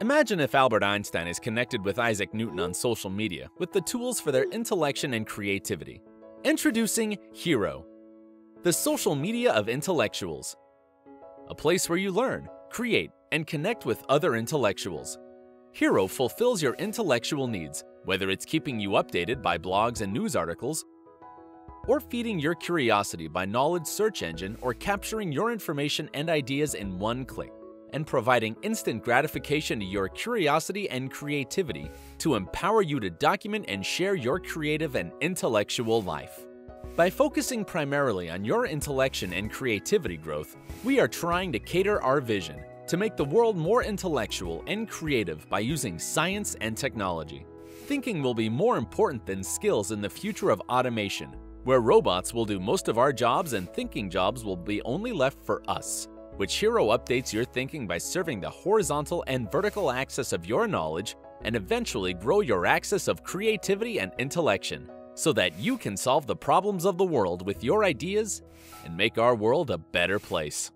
Imagine if Albert Einstein is connected with Isaac Newton on social media with the tools for their intellection and creativity. Introducing Heuro, the social media of intellectuals. A place where you learn, create, and connect with other intellectuals. Heuro fulfills your intellectual needs, whether it's keeping you updated by blogs and news articles, or feeding your curiosity by knowledge search engine or capturing your information and ideas in one click and providing instant gratification to your curiosity and creativity to empower you to document and share your creative and intellectual life. By focusing primarily on your intellection and creativity growth, we are trying to cater our vision to make the world more intellectual and creative by using science and technology. Thinking will be more important than skills in the future of automation, where robots will do most of our jobs and thinking jobs will be only left for us which Heuro updates your thinking by serving the horizontal and vertical axis of your knowledge and eventually grow your axis of creativity and intellection so that you can solve the problems of the world with your ideas and make our world a better place.